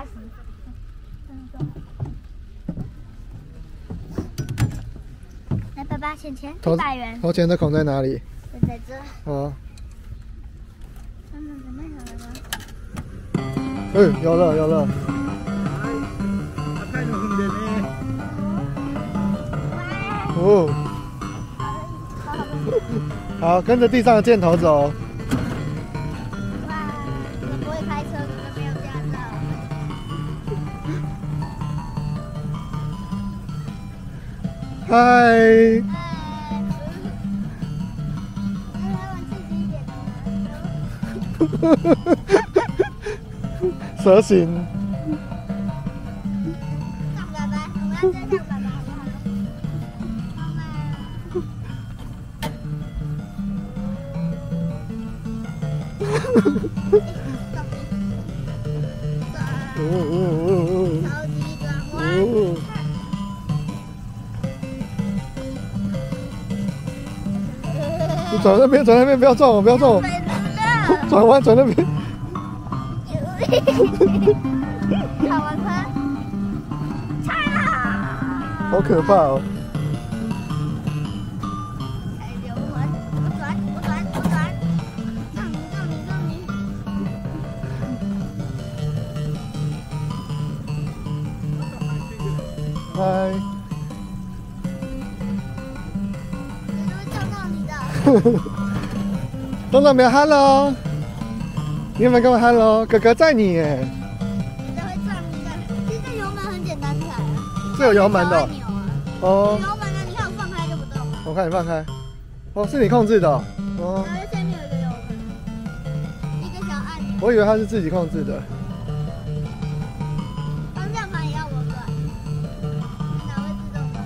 驾驶。来，爸爸，钱钱投一百元，投钱的孔在哪里？就在这。好，妈妈准备好了吗？嗯，有了有了，赤いの踏んでね。哦，好，跟着地上的箭头走。 嗨。蛇形。爸爸，我们要追上爸爸，好不好？妈妈。哦哦你转那边，转那边，不要撞我，不要撞我。转弯，转那边。好玩吗？好可怕哦！开流魂，我转，我转，我转，让你，让你，让你。嗨，东东没有 hello，你有没有跟我 hello？哥哥载你耶，我就会转你的。其实油门很简单踩啊。是有油门的。哦。油门啊，你看我放开就不动了。我看你放开，哦，是你控制的哦哦，然后下面有一个油门，一个小按钮，我以为它是自己控制的。方向盘也要我转，哪会自动的？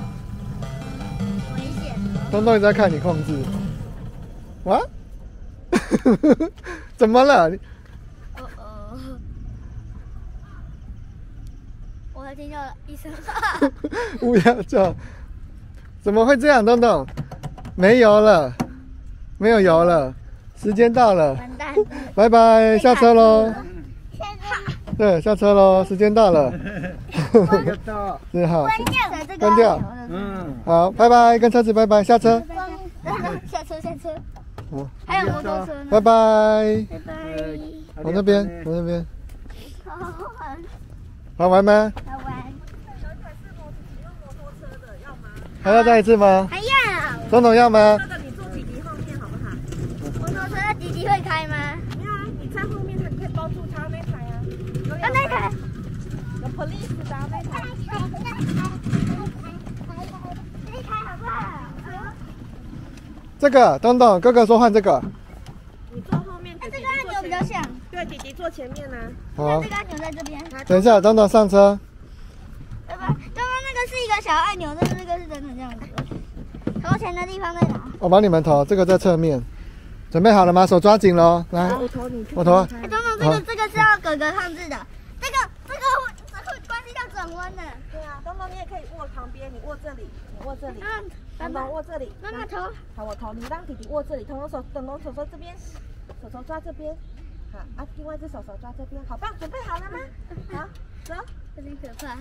危险的。东东一直在看你控制，哇，怎么了？你哦哦，我还听到一声，乌鸦叫，怎么会这样？东东，没油了，没有油了，时间到了，完蛋了。拜拜，下车喽。现在对，下车喽，时间到了。ありがとう。是好，关掉，这个关掉按钮了うん。好，拜拜，跟车子拜拜，下车，关下车下车， 好，还有摩托车呢。拜拜。拜拜。我那边，我那边，好好玩，好玩吗？好玩。还要再一次吗？还要总统要吗？那个你坐弟弟后面好不好？摩托车，弟弟会开吗？没有啊，你在后面，你可以包住他那台啊。那台。有 police 的啊那台。这一台好不好？这个，东东，哥哥说换这个。你坐后面，那这个按钮比较像，对，弟弟坐前面呢、好这，个按钮在这边。等一下，东东上车。对吧？刚刚那个是一个小按钮，但是这个是真的这样子。投钱的地方在哪？我帮你们投，这个在侧面。准备好了吗？手抓紧喽，来，我投你去。我投啊。哎，等等，这个这个是要哥哥控制的，这会关系到转弯的。对啊，东东你也可以握旁边，你握这里，你握这里，嗯，东东握这里。妈妈投。好，我投，你让弟弟握这里，东东手，东东手手这边，手手抓这边。好啊，另外一只手手抓这边，好棒，准备好了吗？好，走。有点可怕。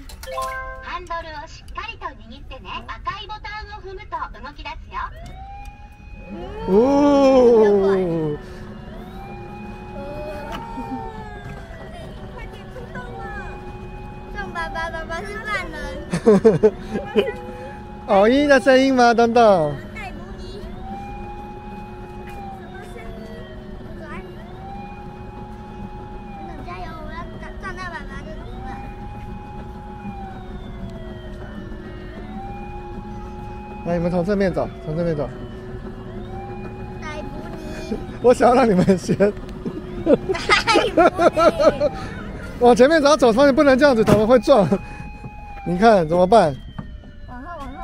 ハンドルをしっかりと握ってね赤いボタンを踏むと動き出すよ哦， 偶一的声音吗？东东，逮捕你。什么声音？转。等等，加油！我要撞撞到爸爸就赢了。来，你们从正面走，从正面走。逮捕你！我想要让你们先逮捕你！往前面走，走方向不能这样子，他们会撞。你看怎么办？往后，往后。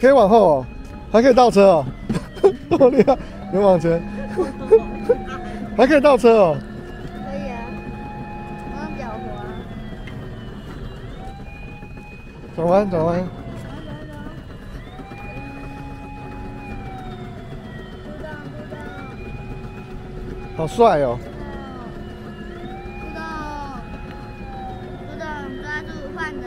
可以往后哦，还可以倒车哦，多厉害！你往前，还可以倒车哦。可以啊。刚刚脚滑。转弯，转弯。好帅哦！出动，出动，呢。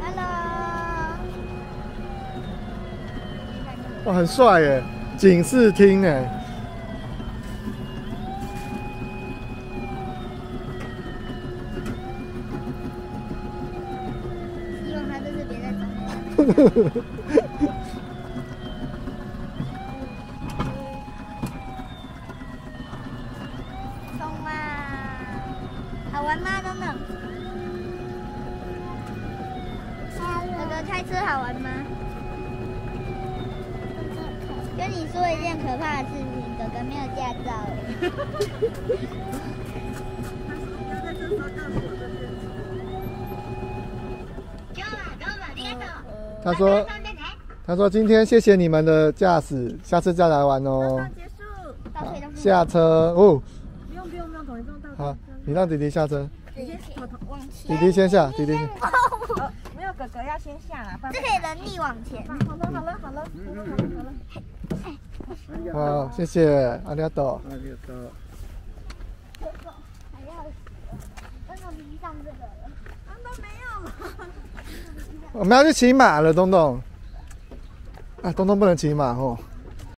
Hello，哇，很帅耶！警视厅哎，希望他这次别再中了。冲嘛！好玩吗，等等？哥哥开车好玩吗？跟你说一件可怕的事情，哥哥没有驾照。今日はどうもありがとう他说また遊んでね他说今天谢谢你们的驾驶，下次再来玩哦。结束，倒退，倒退。下车哦，不用不用不用，统一不用倒好，你让弟弟下车，直接往弟前。弟先下，弟弟先。哦，没有哥哥要先下啦，爸爸这可以人力往前。好了好了好了，好了好了 好了。好，谢谢，阿里阿多。ありがとう。还要那个迷上这个了。啊都没有了。我们要去骑马了，东东。啊，东东不能骑马哦。